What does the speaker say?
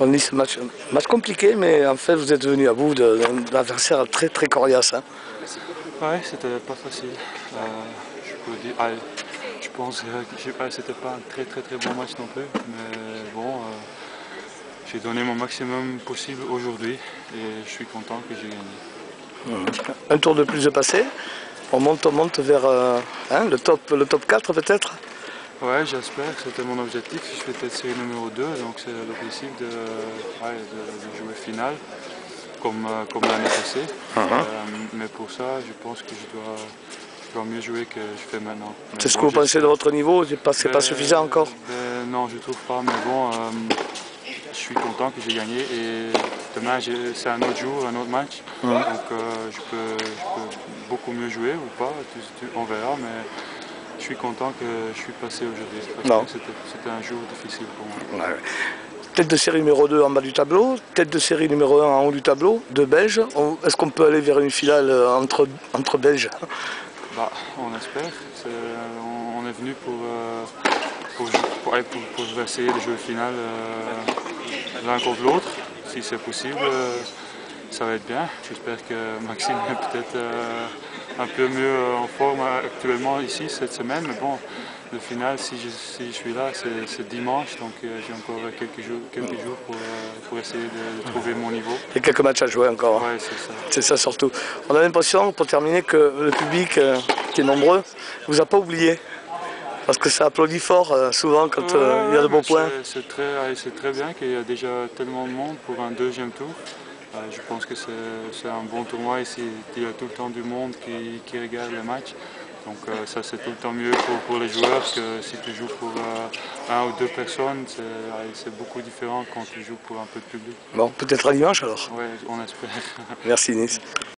On dit ce match, match compliqué, mais en fait vous êtes venu à bout d'un adversaire très très coriace. Hein. Ouais, c'était pas facile. Euh, je, peux dire, je pense que c'était pas un très très très bon match non plus, mais bon, euh, j'ai donné mon maximum possible aujourd'hui et je suis content que j'ai gagné. Un tour de plus de passé, on monte, on monte vers euh, hein, le, top, le top 4 peut-être? Ouais, j'espère, c'était mon objectif. Je fais peut-être série numéro 2, donc c'est l'objectif de, ouais, de, jouer finale, comme, euh, comme l'année passée. Uh-huh. euh, mais pour ça, je pense que je dois, je dois mieux jouer que je fais maintenant. C'est ce que vous pensez de votre niveau C'est pas, pas suffisant encore ben, Non, je trouve pas, mais bon, euh, je suis content que j'ai gagné et demain c'est un autre jour, un autre match. Uh-huh. Donc je peux, je, peux, beaucoup mieux jouer ou pas, on verra. mais je suis content que je suis passé aujourd'hui. C'était un jour difficile pour moi. Tête de série numéro 2 en bas du tableau, tête de série numéro 1 en haut du tableau, de Belges. Est-ce qu'on peut aller vers une finale euh, entre, entre Belges? Bah, On espère. on, est venu pour, euh, pour, pour, essayer de jouer finale euh, l'un contre l'autre. Si c'est possible, ça va être bien. J'espère que Maxime est peut-être un peu mieux euh, en forme actuellement ici cette semaine. Mais bon, le final, si je, suis là, c'est dimanche, donc euh, j'ai encore quelques jours, quelques jours pour, euh, pour essayer de, trouver mon niveau. Et quelques matchs à jouer encore. Oui, c'est ça. C'est ça surtout. On a l'impression, pour terminer, que le public, qui est nombreux, ne vous a pas oublié. Parce que ça applaudit fort souvent quand il y a de bons points. C'est très, très bien qu'il y a déjà tellement de monde pour un deuxième tour. Je pense que c'est un bon tournoi ici. Il y a tout le temps du monde qui, regarde les matchs. Donc euh, ça c'est tout le temps mieux pour, les joueurs que si tu joues pour euh, un ou deux personnes, c'est beaucoup différent quand tu joues pour un peu de public. Bon, peut-être à dimanche alors Oui, on espère. Merci Nice.